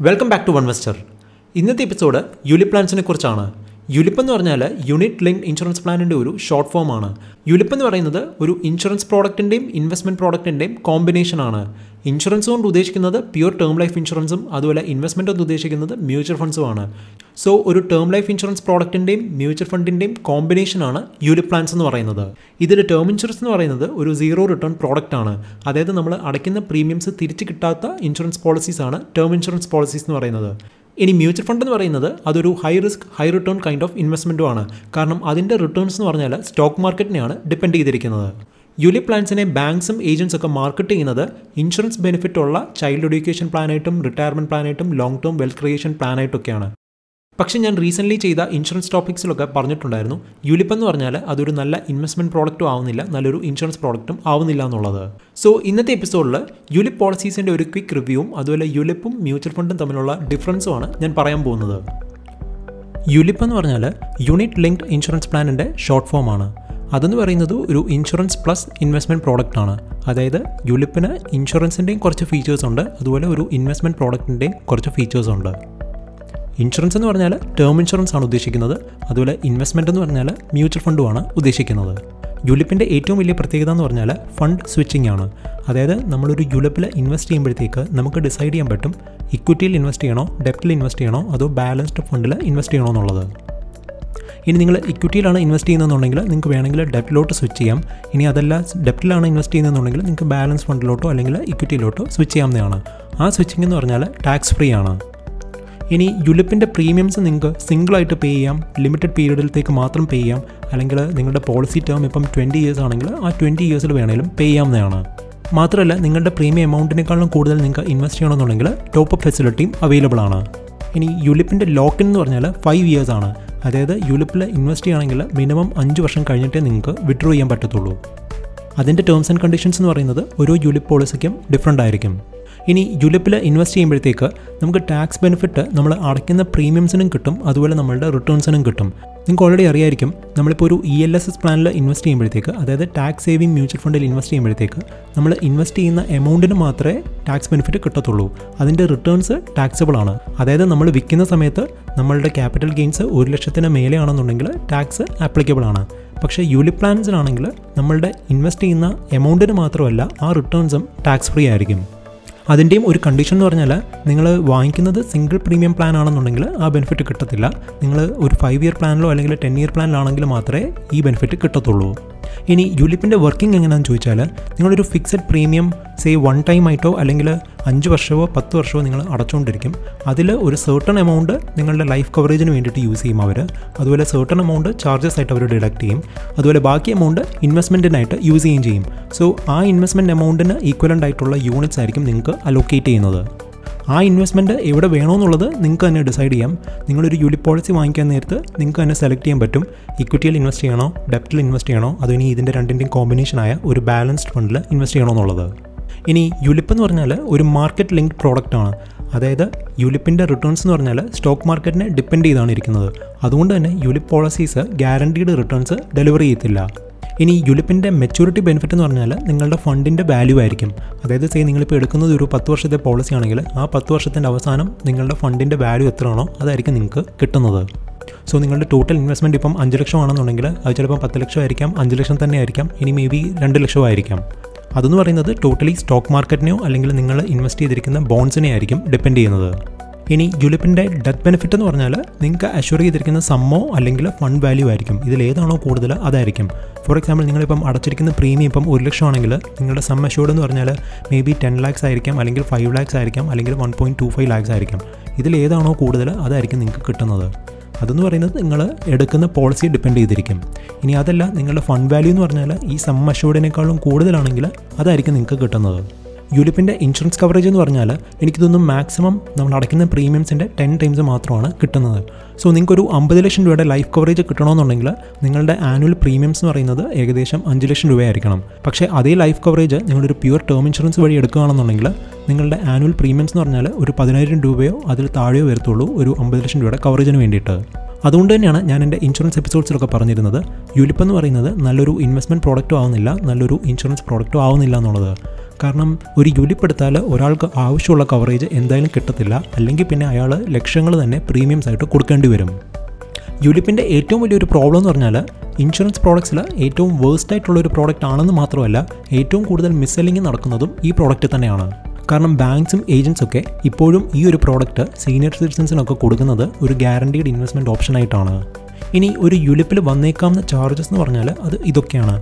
Welcome back to one വെസ്റ്റർ ഇന്നത്തെ episode യൂലി പ്ലാൻസിനെ കുറിച്ചാണ്. ULIP എന്ന് പറഞ്ഞാൽ യൂണിറ്റ് ലിങ്ക് ഇൻഷുറൻസ് പ്ലാനിന്റെ ഒരു ഷോർട്ട് ഫോം ആണ്. യുലിപ്പ് എന്ന് പറയുന്നത് ഒരു ഇൻഷുറൻസ് പ്രോഡക്റ്റിന്റെയും ഇൻവെസ്റ്റ്മെന്റ് പ്രോഡക്റ്റിന്റെയും കോമ്പിനേഷൻ ആണ്. ഇൻഷുറൻസ് കൊണ്ട് ഉദ്ദേശിക്കുന്നത് പ്യുവർ ടേം ലൈഫ് ഇൻഷുറൻസും അതുപോലെ ഇൻവെസ്റ്റ്മെന്റ് കൊണ്ട് ഉദ്ദേശിക്കുന്നത് മ്യൂച്വൽ ഫണ്ട്സുമാണ് സോ ഒരു ടേം ലൈഫ് ഇൻഷുറൻസ് പ്രോഡക്റ്റിന്റെയും മ്യൂച്വൽ ഫണ്ടിന്റെയും കോമ്പിനേഷനാണ് യൂലിപ് പ്ലാൻസ് എന്ന് പറയുന്നത്. ഇതിൽ ടേം ഇൻഷുറൻസ് എന്ന് പറയുന്നത് ഒരു സീറോ റിട്ടേൺ പ്രോഡക്റ്റ് ആണ്. അതായത് നമ്മൾ അടയ്ക്കുന്ന പ്രീമിയംസ് തിരിച്ച് കിട്ടാത്ത ഇൻഷുറൻസ് പോളിസീസ് ആണ് ടേം ഇൻഷുറൻസ് പോളിസീസ് എന്ന് പറയുന്നത്. ഇനി മ്യൂച്വൽ ഫണ്ട് എന്ന് പറയുന്നത് അതൊരു high risk high return kind of ഇൻവെസ്റ്റ്മെന്റും ആണ്. കാരണം അതിന്റെ റിട്ടേൺസ് എന്ന് പറഞ്ഞാൽ സ്റ്റോക്ക് മാർക്കറ്റിനെയാണ് ഡിപ്പെൻഡ് ചെയ്തിരിക്കുന്നത്. യുലി പ്ലാൻസിനെ ബാങ്ക്സും ഏജൻസ് ഒക്കെ മാർക്കറ്റ് ചെയ്യുന്നത് ഇൻഷുറൻസ് ബെനിഫിറ്റ് ഉള്ള ചൈൽഡ് എഡ്യൂക്കേഷൻ പ്ലാനായിട്ടും റിട്ടയർമെന്റ് പ്ലാനായിട്ടും ലോങ് ടേം വെൽത്ത് ക്രിയേഷൻ പ്ലാനായിട്ടൊക്കെയാണ് പക്ഷേ ഞാൻ റീസെന്റ്ലി ചെയ്ത ഇൻഷുറൻസ് ടോപ്പിക്സിലൊക്കെ പറഞ്ഞിട്ടുണ്ടായിരുന്നു. യുലിപ്പ് എന്ന് പറഞ്ഞാൽ അതൊരു നല്ല ഇൻവെസ്റ്റ്മെന്റ് പ്രോഡക്റ്റും ആവുന്നില്ല നല്ലൊരു ഇൻഷുറൻസ് പ്രോഡക്റ്റും ആവുന്നില്ല എന്നുള്ളത്. സോ ഇന്നത്തെ എപ്പിസോഡിൽ യുലിപ്പ് പോളിസീസിന്റെ ഒരു ക്വിക്ക് റിവ്യൂവും അതുപോലെ യുലിപ്പും മ്യൂച്വൽ ഫണ്ടും തമ്മിലുള്ള ഡിഫറൻസുമാണ് ഞാൻ പറയാൻ പോകുന്നത്. യുലിപ്പ് എന്ന് പറഞ്ഞാൽ യൂണിറ്റ് ലിങ്ക്ഡ് ഇൻഷുറൻസ് പ്ലാനിന്റെ ഷോർട്ട് ഫോം ആണ്. അതെന്ന് പറയുന്നത് ഒരു ഇൻഷുറൻസ് പ്ലസ് ഇൻവെസ്റ്റ്മെന്റ് പ്രോഡക്റ്റ് ആണ്. അതായത് യുലിപ്പിന് ഇൻഷുറൻസിന്റെയും കുറച്ച് ഫീച്ചേഴ്സ് ഉണ്ട് അതുപോലെ ഒരു ഇൻവെസ്റ്റ്മെന്റ് പ്രോഡക്റ്റിന്റെയും കുറച്ച് ഫീച്ചേഴ്സ് ഉണ്ട്. ഇൻഷുറൻസ് എന്ന് പറഞ്ഞാൽ ടേം ഇൻഷുറൻസ് ആണ് ഉദ്ദേശിക്കുന്നത്. അതുപോലെ ഇൻവെസ്റ്റ്മെന്റ് എന്ന് പറഞ്ഞാൽ മ്യൂച്വൽ ഫണ്ടുമാണ് ഉദ്ദേശിക്കുന്നത്. യുലിപ്പിന്റെ ഏറ്റവും വലിയ പ്രത്യേകത എന്ന് പറഞ്ഞാൽ ഫണ്ട് സ്വിച്ചിങ് ആണ്. അതായത് നമ്മളൊരു യുലിപ്പിൽ ഇൻവെസ്റ്റ് ചെയ്യുമ്പോഴത്തേക്ക് നമുക്ക് ഡിസൈഡ് ചെയ്യാൻ പറ്റും ഇക്വിറ്റിയിൽ ഇൻവെസ്റ്റ് ചെയ്യണോ ഡെപ്റ്റിൽ ഇൻവെസ്റ്റ് ചെയ്യണോ അതോ ബാലൻസ്ഡ് ഫണ്ടിൽ ഇൻവെസ്റ്റ് ചെയ്യണോ എന്നുള്ളത്. ഇനി നിങ്ങൾ ഇക്വിറ്റിയിലാണ് ഇൻവെസ്റ്റ് ചെയ്യുന്നതെന്നുണ്ടെങ്കിൽ നിങ്ങൾക്ക് വേണമെങ്കിൽ ഡെപ്റ്റിലോട്ട് സ്വിച്ച് ചെയ്യാം. ഇനി അതല്ല ഡെപ്റ്റിലാണ് ഇൻവെസ്റ്റ് ചെയ്യുന്നതെന്നുണ്ടെങ്കിൽ നിങ്ങൾക്ക് ബാലൻസ് ഫണ്ടിലോട്ടോ അല്ലെങ്കിൽ ഇക്വിറ്റിയിലോട്ടോ സ്വിച്ച് ചെയ്യാവുന്നതാണ്. ആ സ്വിച്ചിങ് എന്ന് പറഞ്ഞാൽ ടാക്സ് ഫ്രീ ആണ്. ഇനി യുലിപ്പിന്റെ പ്രീമിയംസ് നിങ്ങൾക്ക് സിംഗിളായിട്ട് പേ ചെയ്യാം. ലിമിറ്റഡ് പീരീഡിലത്തേക്ക് മാത്രം പേ ചെയ്യാം. അല്ലെങ്കിൽ നിങ്ങളുടെ പോളിസി ടേം ഇപ്പം ട്വന്റി ഇയേഴ്സ് ആണെങ്കിൽ ആ ട്വന്റി ഇയേഴ്സിൽ വേണമെങ്കിലും പേ ചെയ്യാവുന്നതാണ്. മാത്രമല്ല നിങ്ങളുടെ പ്രീമിയം എമൗണ്ടിനേക്കാളും കൂടുതൽ നിങ്ങൾക്ക് ഇൻവെസ്റ്റ് ചെയ്യണമെന്നുണ്ടെങ്കിൽ ടോപ്പ് അപ്പ് ഫെസിലിറ്റിയും അവൈലബിൾ ആണ്. ഇനി യുലിപ്പിന്റെ ലോക്കിൻ എന്ന് പറഞ്ഞാൽ ഫൈവ് ഇയേഴ്സ് ആണ്. അതായത് യുലിപ്പിൽ ഇൻവെസ്റ്റ് ചെയ്യുകയാണെങ്കിൽ മിനിമം അഞ്ച് വർഷം കഴിഞ്ഞിട്ടേ നിങ്ങൾക്ക് വിഡ്രോ ചെയ്യാൻ പറ്റത്തുള്ളൂ. അതിന്റെ ടേംസ് ആൻഡ് കണ്ടീഷൻസ് എന്ന് പറയുന്നത് ഓരോ യുലിപ്പ് പോളിസിക്കും ഡിഫറെന്റ് ആയിരിക്കും. ഇനി ജുലപ്പിൽ ഇൻവെസ്റ്റ് ചെയ്യുമ്പോഴത്തേക്ക് നമുക്ക് ടാക്സ് ബെനിഫിറ്റ് നമ്മൾ അടയ്ക്കുന്ന പ്രീമിയംസിനും കിട്ടും അതുപോലെ നമ്മളുടെ റിട്ടേൺസിനും കിട്ടും. നിങ്ങൾക്ക് ഓൾറെഡി അറിയായിരിക്കും നമ്മളിപ്പോൾ ഒരു ഇ എൽ എസ് എസ് പ്ലാനിൽ ഇൻവെസ്റ്റ് ചെയ്യുമ്പോഴത്തേക്ക് അതായത് ടാക്സ് സേവിംഗ് മ്യൂച്വൽ ഫണ്ടിൽ ഇൻവെസ്റ്റ് ചെയ്യുമ്പോഴത്തേക്ക് നമ്മൾ ഇൻവെസ്റ്റ് ചെയ്യുന്ന എമൗണ്ടിന് മാത്രമേ ടാക്സ് ബെനിഫിറ്റ് കിട്ടത്തുള്ളൂ. അതിന്റെ റിട്ടേൺസ് ടാക്സബിൾ ആണ്. അതായത് നമ്മൾ വിൽക്കുന്ന സമയത്ത് നമ്മളുടെ ക്യാപിറ്റൽ ഗെയിൻസ് ഒരു ലക്ഷത്തിന് മേലെയാണെന്നുണ്ടെങ്കിൽ ടാക്സ് ആപ്ലിക്കബിൾ ആണ്. പക്ഷേ യുലി പ്ലാൻസിനാണെങ്കിൽ നമ്മളുടെ ഇൻവെസ്റ്റ് ചെയ്യുന്ന എമൗണ്ടിന് മാത്രമല്ല ആ റിട്ടേൺസും ടാക്സ് ഫ്രീ ആയിരിക്കും. അതിന്റെയും ഒരു കണ്ടീഷൻ എന്ന് പറഞ്ഞാൽ നിങ്ങൾ വാങ്ങിക്കുന്നത് സിംഗിൾ പ്രീമിയം പ്ലാൻ ആണെന്നുണ്ടെങ്കിൽ ആ ബെനിഫിറ്റ് കിട്ടത്തില്ല. നിങ്ങൾ ഒരു ഫൈവ് ഇയർ പ്ലാനിലോ അല്ലെങ്കിൽ ടെൻ ഇയർ പ്ലാനിലാണെങ്കിൽ മാത്രമേ ഈ ബെനിഫിറ്റ് കിട്ടത്തുള്ളൂ. ഇനി യുലിപ്പിന്റെ വർക്കിംഗ് എങ്ങനെയാണെന്ന് ചോദിച്ചാൽ നിങ്ങളൊരു fixed premium say one time ആയിട്ടോ അല്ലെങ്കിൽ അഞ്ച് വർഷമോ പത്ത് വർഷമോ നിങ്ങൾ അടച്ചുകൊണ്ടിരിക്കും. അതിൽ ഒരു സർട്ടൺ എമൗണ്ട് നിങ്ങളുടെ ലൈഫ് കവറേജിന് വേണ്ടിയിട്ട് യൂസ് ചെയ്യും അവർ അതുപോലെ സർട്ടൺ എമൗണ്ട് ചാർജസ് ആയിട്ട് അവർ ഡിഡക്ട് ചെയ്യും. അതുപോലെ ബാക്കി എമൗണ്ട് ഇൻവെസ്റ്റ്മെന്റിനായിട്ട് യൂസ് ചെയ്യുകയും ചെയ്യും. സോ ആ ഇൻവെസ്റ്റ്മെന്റ് എമൗണ്ടിന് ഈക്വലന്റ് ആയിട്ടുള്ള യൂണിറ്റ്സ് ആയിരിക്കും നിങ്ങൾക്ക് അലോക്കേറ്റ് ചെയ്യുന്നത്. ആ ഇൻവെസ്റ്റ്മെന്റ് എവിടെ വേണമെന്നുള്ളത് നിങ്ങൾക്ക് തന്നെ ഡിസൈഡ് ചെയ്യാം. നിങ്ങളൊരു യൂലി പോളിസി വാങ്ങിക്കാൻ നേരത്ത് നിങ്ങൾക്ക് തന്നെ സെലക്ട് ചെയ്യാൻ പറ്റും. ഇക്വിറ്റിയിൽ ഇൻവെസ്റ്റ് ചെയ്യണോ ഡെപ്റ്റിൽ ഇൻവെസ്റ്റ് ചെയ്യണോ അതോ ഇനി ഇതിന്റെ രണ്ടിന്റെയും കോമ്പിനേഷനായ ഒരു ബാലൻസ്ഡ് ഫണ്ടിൽ ഇൻവെസ്റ്റ് ചെയ്യണോ എന്നുള്ളത് ഇനി യുലിപ്പ് എന്ന് പറഞ്ഞാൽ ഒരു മാർക്കറ്റ് ലിങ്ക്ഡ് പ്രോഡക്റ്റ് ആണ്. അതായത് യുലിപ്പിന്റെ റിട്ടേൺസ് എന്ന് പറഞ്ഞാൽ സ്റ്റോക്ക് മാർക്കറ്റിനെ ഡിപ്പെൻഡ് ചെയ്താണ് ഇരിക്കുന്നത്. അതുകൊണ്ട് തന്നെ ULIP policies guaranteed returns delivery ചെയ്യത്തില്ല. ഇനി യുലിപ്പിന്റെ മെച്യൂരിറ്റി ബെനിഫിറ്റ് എന്ന് പറഞ്ഞാൽ നിങ്ങളുടെ ഫണ്ടിന്റെ വാല്യൂ ആയിരിക്കും. അതായത് സേ നിങ്ങളിപ്പോൾ എടുക്കുന്നത് ഒരു പത്ത് വർഷത്തെ പോളിസി ആണെങ്കിൽ ആ പത്ത് വർഷത്തിന്റെ അവസാനം നിങ്ങളുടെ ഫണ്ടിന്റെ വാല്യൂ എത്രയാണോ അതായിരിക്കും നിങ്ങൾക്ക് കിട്ടുന്നത്. സോ നിങ്ങളുടെ ടോട്ടൽ ഇൻവെസ്റ്റ്മെന്റ് ഇപ്പം അഞ്ച് ലക്ഷം ആണെന്നുണ്ടെങ്കിൽ അത് ചിലപ്പോൾ പത്ത് ലക്ഷം ആയിരിക്കാം അഞ്ച് ലക്ഷം തന്നെ ആയിരിക്കാം ഇനി മേ ബി രണ്ട് ലക്ഷം ആയിരിക്കാം. അതെന്ന് പറയുന്നത് ടോട്ടലി സ്റ്റോക്ക് മാർക്കറ്റിനെയോ അല്ലെങ്കിൽ നിങ്ങൾ ഇൻവെസ്റ്റ് ചെയ്തിരിക്കുന്ന ബോൺസിനെ ആയിരിക്കും ഡിപ്പെൻഡ് ചെയ്യുന്നത്. ഇനി ജുലിപ്പിന്റെ ഡെത്ത് ബെനിഫിറ്റ് എന്ന് പറഞ്ഞാൽ നിങ്ങൾക്ക് അഷ്യൂർ ചെയ്തിരിക്കുന്ന സമ്മോ അല്ലെങ്കിൽ ഫണ്ട് വാല്യൂ ആയിരിക്കും. ഇതിൽ ഏതാണോ കൂടുതൽ അതായിരിക്കും. ഫോർ എക്സാമ്പിൾ നിങ്ങളിപ്പം അടച്ചിരിക്കുന്ന പ്രീമിയം ഇപ്പം ഒരു ലക്ഷം ആണെങ്കിൽ നിങ്ങളുടെ സം അഷ്യൂർഡ് എന്ന് പറഞ്ഞാൽ മേ ബി ടെൻ ലാക്സ് ആയിരിക്കാം അല്ലെങ്കിൽ ഫൈവ് ലാക്സ് ആയിരിക്കാം അല്ലെങ്കിൽ one point two five lakhs ആയിരിക്കും. ഇതിൽ ഏതാണോ കൂടുതൽ അതായിരിക്കും നിങ്ങൾക്ക് കിട്ടുന്നത്. അതെന്ന് പറയുന്നത് നിങ്ങൾ എടുക്കുന്ന പോളിസി ഡിപ്പെൻഡ് ചെയ്തിരിക്കും. ഇനി അതല്ല നിങ്ങളുടെ ഫണ്ട് വാല്യൂ എന്ന് പറഞ്ഞാൽ ഈ സം അഷ്യൂർഡിനേക്കാളും കൂടുതലാണെങ്കിൽ അതായിരിക്കും നിങ്ങൾക്ക് കിട്ടുന്നത്. യുലിപ്പിന്റെ ഇൻഷുറൻസ് കവറേജ് എന്ന് പറഞ്ഞാൽ എനിക്ക് മാക്സിമം നമ്മൾ അടയ്ക്കുന്ന പ്രീമിയംസിന്റെ ടെൻ ടൈംസ് മാത്രമാണ് കിട്ടുന്നത്. സോ നിങ്ങൾക്കൊരു അമ്പത് ലക്ഷം രൂപയുടെ ലൈഫ് കവറേജ് കിട്ടണമെന്നുണ്ടെങ്കിൽ നിങ്ങളുടെ ആനുവൽ പ്രീമിയംസ് എന്ന് പറയുന്നത് ഏകദേശം അഞ്ച് ലക്ഷം രൂപയായിരിക്കണം. പക്ഷേ അതേ ലൈഫ് കവറേജ് നിങ്ങളൊരു പ്യുവർ ടേം ഇൻഷുറൻസ് വഴി എടുക്കുകയാണെന്നുണ്ടെങ്കിൽ നിങ്ങളുടെ ആനുവൽ പ്രീമിയംസ് എന്ന് പറഞ്ഞാൽ ഒരു പതിനായിരം രൂപയോ അതിൽ താഴെയോ വരത്തുള്ളൂ ഒരു അമ്പത് ലക്ഷം രൂപയുടെ കവറേജിന് വേണ്ടിയിട്ട്. അതുകൊണ്ട് തന്നെയാണ് ഞാൻ എന്റെ ഇൻഷുറൻസ് എപ്പിസോഡ്സിലൊക്കെ പറഞ്ഞിരുന്നത്. യുലിപ്പ് എന്ന് പറയുന്നത് നല്ലൊരു ഇൻവെസ്റ്റ്മെന്റ് പ്രോഡക്റ്റും ആവുന്നില്ല നല്ലൊരു ഇൻഷുറൻസ് പ്രോഡക്റ്റും ആവുന്നില്ല എന്നുള്ളത്. കാരണം ഒരു യൂലിപ്പെടുത്താൽ ഒരാൾക്ക് ആവശ്യമുള്ള കവറേജ് എന്തായാലും കിട്ടത്തില്ല. അല്ലെങ്കിൽ പിന്നെ അയാൾ ലക്ഷങ്ങൾ തന്നെ പ്രീമിയംസ് ആയിട്ട് കൊടുക്കേണ്ടി വരും. യുലിപ്പിന്റെ ഏറ്റവും വലിയൊരു പ്രോബ്ലം എന്ന് പറഞ്ഞാൽ ഇൻഷുറൻസ് പ്രോഡക്ട്സിൽ ഏറ്റവും വേഴ്സ്റ്റ് ആയിട്ടുള്ള ഒരു പ്രോഡക്റ്റ് ആണെന്ന് മാത്രമല്ല ഏറ്റവും കൂടുതൽ മിസ്സെല്ലിങ് നടക്കുന്നതും ഈ പ്രോഡക്റ്റ് തന്നെയാണ്. കാരണം ബാങ്ക്സും ഏജൻസൊക്കെ ഇപ്പോഴും ഈ ഒരു പ്രോഡക്റ്റ് സീനിയർ സിറ്റിസൻസിനൊക്കെ കൊടുക്കുന്നത് ഒരു ഗ്യാരണ്ടീഡ് ഇൻവെസ്റ്റ്മെന്റ് ഓപ്ഷനായിട്ടാണ് ഇനി ഒരു യുലിപ്പിൽ വന്നേക്കാവുന്ന ചാർജസ് എന്ന് പറഞ്ഞാൽ അത് ഇതൊക്കെയാണ്.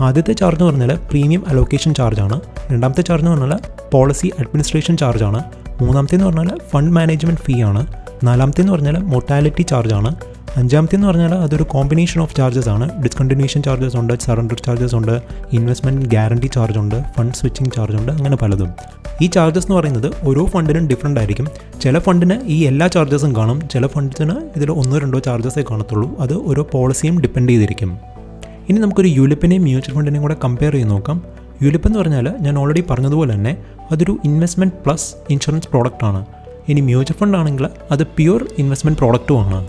ആദ്യത്തെ ചാർജ് എന്ന് പറഞ്ഞാൽ പ്രീമിയം അലോക്കേഷൻ ചാർജാണ് രണ്ടാമത്തെ ചാർജ് എന്ന് പറഞ്ഞാൽ പോളിസി അഡ്മിനിസ്ട്രേഷൻ ചാർജാണ് മൂന്നാമത്തെ എന്ന് പറഞ്ഞാൽ ഫണ്ട് മാനേജ്മെന്റ് ഫീ ആണ്. നാലാമത്തെ എന്ന് പറഞ്ഞാൽ മൊട്ടാലിറ്റി ചാർജാണ് അഞ്ചാമത്തെ എന്ന് പറഞ്ഞാൽ അതൊരു കോമ്പിനേഷൻ ഓഫ് ചാർജസ് ആണ്. ഡിസ്കണ്ടിന്യൂഷൻ ചാർജസ് ഉണ്ട് സറണ്ടർ ചാർജസ് ഉണ്ട് ഇൻവെസ്റ്റ്മെന്റ് ഗ്യാരണ്ടി ചാർജ് ഉണ്ട് ഫണ്ട് സ്വിച്ചിങ് ചാർജ് ഉണ്ട് അങ്ങനെ പലതും. ഈ ചാർജസ് എന്ന് പറയുന്നത് ഓരോ ഫണ്ടിനും ഡിഫറെന്റ് ആയിരിക്കും. ചില ഫണ്ടിന് ഈ എല്ലാ ചാർജസും കാണും. ചില ഫണ്ടിന് ഇതിൽ ഒന്നോ രണ്ടോ ചാർജസേ കാണത്തുള്ളൂ. അത് ഓരോ പോളിസിയും ഡിപ്പെൻഡ് ചെയ്തിരിക്കും. ഇനി നമുക്കൊരു യുലിപ്പിനെയും മ്യൂച്വൽ ഫണ്ടിനെയും കൂടെ കമ്പയർ ചെയ്ത് നോക്കാം. യുലിപ്പ് എന്ന് പറഞ്ഞാൽ ഞാൻ ഓൾറെഡി പറഞ്ഞതുപോലെ തന്നെ അതൊരു ഇൻവെസ്റ്റ്മെന്റ് പ്ലസ് ഇൻഷുറൻസ് പ്രോഡക്റ്റാണ് ഇനി മ്യൂച്വൽ ഫണ്ട് ആണെങ്കിൽ അത് പ്യുവർ ഇൻവെസ്റ്റ്മെന്റ് പ്രോഡക്റ്റും ആണ്.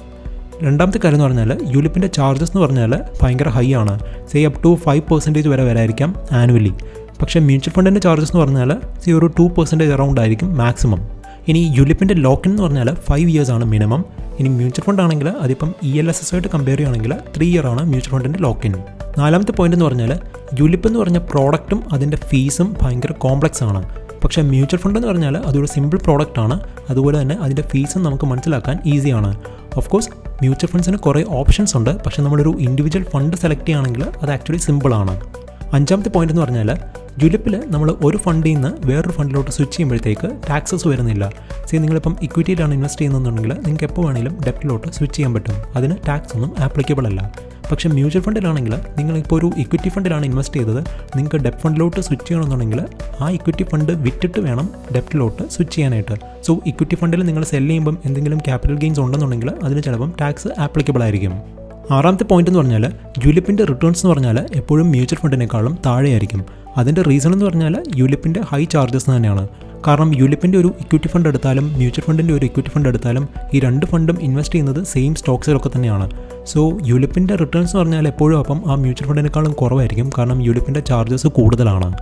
രണ്ടാമത്തെ കാര്യം എന്ന് പറഞ്ഞാൽ യുലിപ്പിന്റെ ചാർജസ് എന്ന് പറഞ്ഞാൽ ഭയങ്കര ഹൈ ആണ്. Say up to five percentage വരെ വരായിരിക്കാം ആനുവലി പക്ഷേ മ്യൂച്വൽ ഫണ്ടിന്റെ ചാർജസ് എന്ന് പറഞ്ഞാൽ സി ഒരു ടു പെർസെന്റേജ് അറൗണ്ട് ആയിരിക്കും മാക്സിമം ഇനി യുലിപ്പിന്റെ ലോക്കൻ എന്ന് പറഞ്ഞാൽ ഫൈവ് ഇയേഴ്സ് ആണ് മിനിമം ഇനി മ്യൂച്വൽ ഫണ്ട് ആണെങ്കിൽ അതിപ്പം ഇ എൽ എസ് എസ് ആയിട്ട് കമ്പയർ ചെയ്യുകയാണെങ്കിൽ ത്രീ ഇയർ ആണ് മ്യൂച്വൽ ഫണ്ടിന്റെ ലോക്കിൻ നാലാമത്തെ പോയിന്റ് എന്ന് പറഞ്ഞാൽ യുലിപ്പ് എന്ന് പറഞ്ഞ പ്രോഡക്റ്റും അതിന്റെ ഫീസും ഭയങ്കര കോംപ്ലക്സ് ആണ്. പക്ഷേ മ്യൂച്വൽ ഫണ്ട് എന്ന് പറഞ്ഞാൽ അതൊരു സിമ്പിൾ പ്രോഡക്റ്റ് ആണ്. അതുപോലെ തന്നെ അതിന്റെ ഫീസും നമുക്ക് മനസ്സിലാക്കാൻ ഈസിയാണ് ഓഫ് കോഴ്സ് മ്യൂച്വൽ ഫണ്ട്സിന് കുറേ ഓപ്ഷൻസ് ഉണ്ട്. പക്ഷേ നമ്മളൊരു ഇൻഡിവിജ്വൽ ഫണ്ട് സെലക്ട് ചെയ്യുകയാണെങ്കിൽ അത് ആക്ച്വലി സിമ്പിളാണ് അഞ്ചാമത്തെ പോയിന്റ് എന്ന് പറഞ്ഞാൽ ജുലിപ്പിൽ നമ്മൾ ഒരു ഫണ്ടിൽ നിന്ന് വേറൊരു ഫണ്ടിലോട്ട് സ്വിച്ച് ചെയ്യുമ്പോഴത്തേക്ക് ടാക്സസ് വരുന്നില്ല. സി നിങ്ങളിപ്പം ഇക്വിറ്റിയിലാണ് ഇൻവെസ്റ്റ് ചെയ്യുന്നതെന്നുണ്ടെങ്കിൽ നിങ്ങൾക്ക് എപ്പോൾ വേണമെങ്കിലും ഡെപ്റ്റിലോട്ട് സ്വിച്ച് ചെയ്യാൻ പറ്റും. അതിന് ടാക്സ് ഒന്നും ആപ്ലിക്കബിൾ അല്ല. പക്ഷേ മ്യൂച്വൽ ഫണ്ടിലാണെങ്കിൽ നിങ്ങളിപ്പോൾ ഒരു ഇക്വിറ്റി ഫണ്ടിലാണ് ഇൻവെസ്റ്റ് ചെയ്തത്. നിങ്ങൾക്ക് ഡെപ്റ്റ് ഫണ്ടിലോട്ട് സ്വിച്ച് ചെയ്യണമെന്നുണ്ടെങ്കിൽ ആ ഇക്വിറ്റി ഫണ്ട് വിറ്റിട്ട് വേണം ഡെപ്റ്റിലോട്ട് സ്വിച്ച് ചെയ്യാനായിട്ട്. സോ ഇക്വിറ്റി ഫണ്ടിൽ നിങ്ങൾ സെല്ല് ചെയ്യുമ്പം എന്തെങ്കിലും ക്യാപിറ്റൽ ഗെയിൻസ് ഉണ്ടെന്നുണ്ടെങ്കിൽ അതിന് ചിലപ്പം ടാക്സ് ആപ്ലിക്കബിൾ ആയിരിക്കും. ആറാമത്തെ പോയിന്റ് എന്ന് പറഞ്ഞാൽ യുലിപ്പിന്റെ റിട്ടേൺസ് എന്ന് പറഞ്ഞാൽ എപ്പോഴും മ്യൂച്വൽ ഫണ്ടിനേക്കാളും താഴെയായിരിക്കും. അതിന്റെ റീസൺ എന്ന് പറഞ്ഞാൽ യുലിപ്പിന്റെ ഹൈ ചാർജസ് തന്നെയാണ്. കാരണം യുലിപ്പിന്റെ ഒരു ഇക്വിറ്റി ഫണ്ട് എടുത്താലും മ്യൂച്വൽ ഫണ്ടിന്റെ ഒരു ഇക്വിറ്റി ഫണ്ട് എടുത്താലും ഈ രണ്ട് ഫണ്ടും ഇൻവെസ്റ്റ് ചെയ്യുന്നത് സെയിം സ്റ്റോക്സിലൊക്കെ തന്നെയാണ്. സോ യുലിപ്പിന്റെ റിട്ടേൺസ് എന്ന് പറഞ്ഞാൽ എപ്പോഴും അപ്പം ആ മ്യൂച്വൽ ഫണ്ടിനേക്കാളും കുറവായിരിക്കും. കാരണം യുലിപ്പിന്റെ ചാർജസ് കൂടുതലാണ്.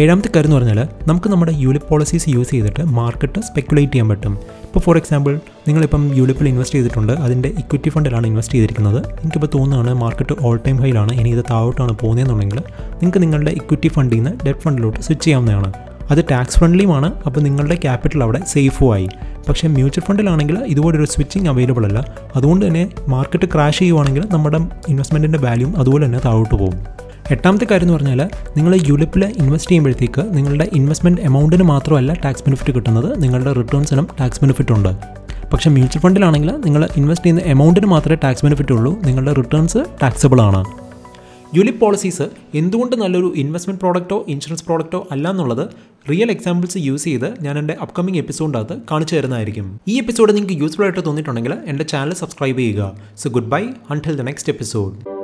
ഏഴാമത്തെ കാര്യം എന്ന് പറഞ്ഞാൽ നമുക്ക് നമ്മുടെ യൂലിപ്പ് പോളിസീസ് യൂസ് ചെയ്തിട്ട് മാർക്കറ്റ് സ്പെക്കുലേറ്റ് ചെയ്യാൻ പറ്റും. ഇപ്പോൾ ഫോർ എക്സാമ്പിൾ നിങ്ങളിപ്പം യൂലിപ്പിൽ ഇൻവെസ്റ്റ് ചെയ്തിട്ടുണ്ട് അതിന്റെ ഇക്വിറ്റി ഫണ്ടിലാണ് ഇൻവെസ്റ്റ് ചെയ്തിരിക്കുന്നത്. എനിക്കിപ്പോൾ തോന്നുകയാണ് മാർക്കറ്റ് ഓൾ ടൈം ഹൈയിലാണ് ഇനി ഇത് താഴോട്ടാണ് പോകുന്നതെന്നുണ്ടെങ്കിൽ നിങ്ങൾക്ക് നിങ്ങളുടെ ഇക്വിറ്റി ഫണ്ടിൽ നിന്ന് ഡെറ്റ് ഫണ്ടിലോട്ട് സ്വിച്ച് ചെയ്യാവുന്നതാണ്. അത് ടാക്സ് ഫ്രണ്ട്ലിയുമാണ് അപ്പോൾ നിങ്ങളുടെ ക്യാപിറ്റൽ അവിടെ സേഫും ആയി. പക്ഷേ മ്യൂച്വൽ ഫണ്ടിലാണെങ്കിൽ ഇതുപോലൊരു സ്വിച്ചിങ് അവൈലബിൾ അല്ല. അതുകൊണ്ട് തന്നെ മാർക്കറ്റ് ക്രാഷ് ചെയ്യുവാണെങ്കിൽ നമ്മുടെ ഇൻവെസ്റ്റ്മെന്റിന്റെ വാല്യൂ അതുപോലെ തന്നെ താഴോട്ട് പോകും. എട്ടാമത്തെ കാര്യം എന്ന് പറഞ്ഞാൽ നിങ്ങൾ യുലിപ്പിൽ ഇൻവെസ്റ്റ് ചെയ്യുമ്പോഴത്തേക്ക് നിങ്ങളുടെ ഇൻവെസ്റ്റ്മെന്റ് എമൗണ്ടിന് മാത്രമല്ല ടാക്സ് ബെനിഫിറ്റ് കിട്ടുന്നത് നിങ്ങളുടെ റിട്ടേൺസിനും ടാക്സ് ബെനിഫിറ്റ് ഉണ്ട്. പക്ഷേ മ്യൂച്വൽ ഫണ്ടിലാണെങ്കിൽ നിങ്ങൾ ഇൻവെസ്റ്റ് ചെയ്യുന്ന എമൗണ്ടിന് മാത്രമേ ടാക്സ് ബെനിഫിറ്റ് ഉള്ളൂ നിങ്ങളുടെ റിട്ടേൺസ് ടാക്സബിൾ ആണ്. യുലിപ്പ് പോളിസീസ് എന്തുകൊണ്ട് നല്ലൊരു ഇൻവെസ്റ്റ്മെന്റ് പ്രോഡക്റ്റോ ഇൻഷുറൻസ് പ്രോഡക്റ്റോ അല്ല എന്നുള്ളത് റിയൽ എക്സാമ്പിൾസ് യൂസ് ചെയ്ത് ഞാൻ എന്റെ അപ്കമിംഗ് എപ്പിസോഡിനകത്ത് കാണിച്ചു തരുന്നതായിരിക്കും. ഈ എപ്പിസോഡ് നിങ്ങൾക്ക് യൂസ്ഫുൾ ആയിട്ട് തോന്നിയിട്ടുണ്ടെങ്കിൽ എന്റെ ചാനൽ സബ്സ്ക്രൈബ് ചെയ്യുക. So good bye until the next episode